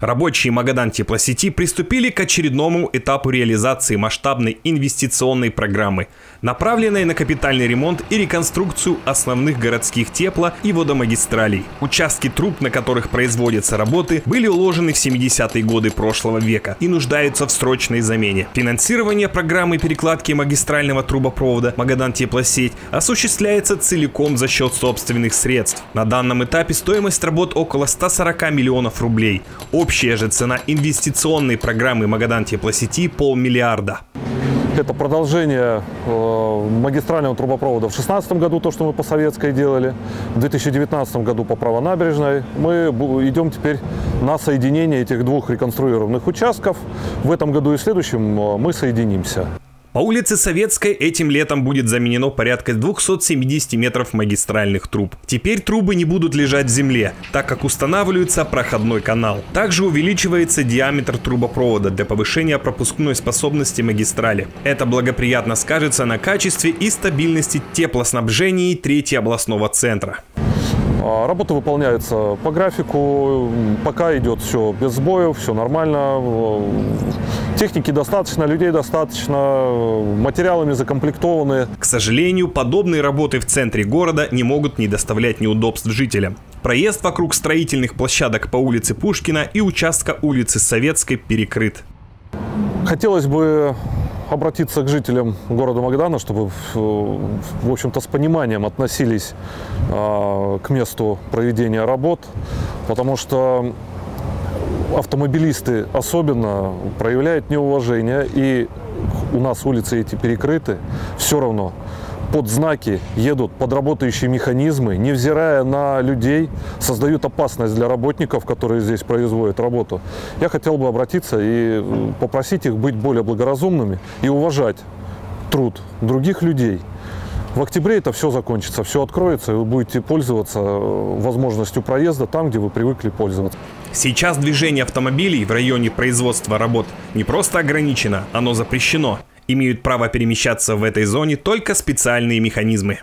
Рабочие Магадан теплосети приступили к очередному этапу реализации масштабной инвестиционной программы, направленной на капитальный ремонт и реконструкцию основных городских тепло- и водомагистралей. Участки труб, на которых производятся работы, были уложены в 70-е годы прошлого века и нуждаются в срочной замене. Финансирование программы перекладки магистрального трубопровода Магадан теплосеть осуществляется целиком за счет собственных средств. На данном этапе стоимость работ около 140 миллионов рублей. Общая же цена инвестиционной программы Магадан теплосети полмиллиарда. Это продолжение э, магистрального трубопровода в 2016 году, то, что мы по советской делали. В 2019 году по правонабережной. Мы идем теперь на соединение этих двух реконструированных участков. В этом году и следующем э, мы соединимся. По улице Советской этим летом будет заменено порядка 270 метров магистральных труб. Теперь трубы не будут лежать в земле, так как устанавливается проходной канал. Также увеличивается диаметр трубопровода для повышения пропускной способности магистрали. Это благоприятно скажется на качестве и стабильности теплоснабжения трети областного центра. А, работа выполняется по графику, пока идет все без сбоев, все нормально. Техники достаточно, людей достаточно, материалами закомплектованы. К сожалению, подобные работы в центре города не могут не доставлять неудобств жителям. Проезд вокруг строительных площадок по улице Пушкина и участка улицы Советской перекрыт. Хотелось бы обратиться к жителям города Магадана, чтобы, в общем-то, с пониманием относились а, к месту проведения работ, потому что автомобилисты особенно проявляют неуважение, и у нас улицы эти перекрыты, все равно под знаки едут под работающие механизмы, невзирая на людей, создают опасность для работников, которые здесь производят работу. Я хотел бы обратиться и попросить их быть более благоразумными и уважать труд других людей. В октябре это все закончится, все откроется, и вы будете пользоваться э, возможностью проезда там, где вы привыкли пользоваться. Сейчас движение автомобилей в районе производства работ не просто ограничено, оно запрещено. Имеют право перемещаться в этой зоне только специальные механизмы.